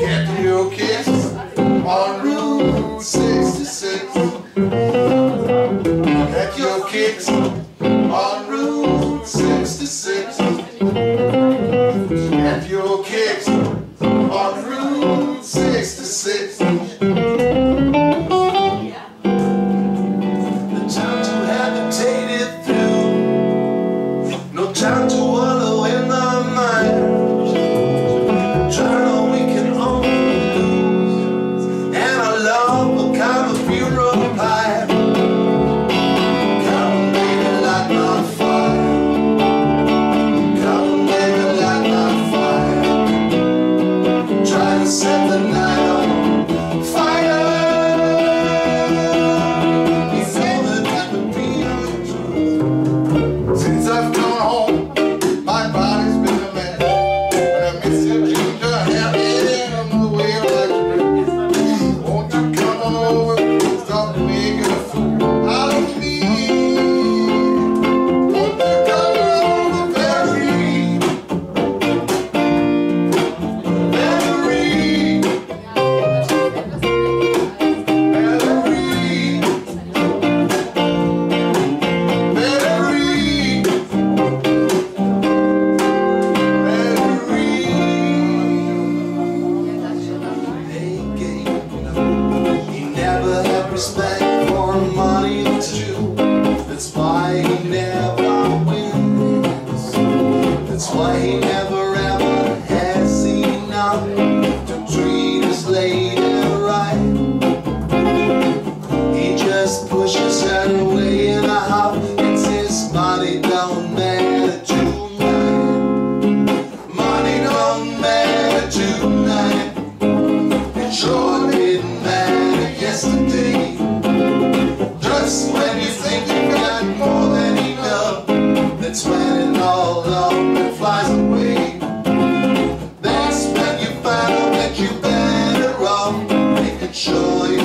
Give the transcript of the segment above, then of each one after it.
Get your kiss on Route 66. Get your kicks respect for money too. That's why he never wins. That's why he never ever has enough to treat his lady right. He just pushes her away.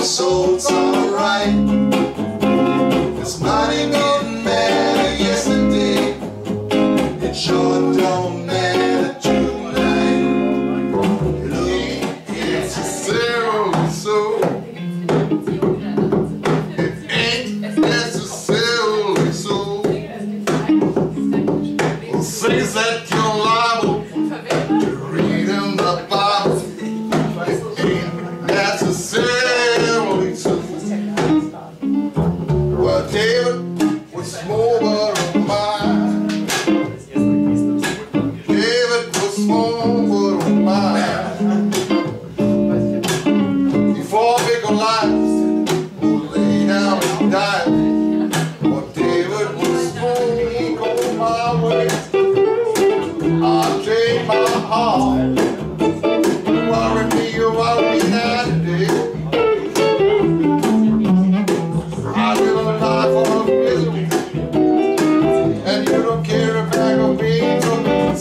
soul. David with some more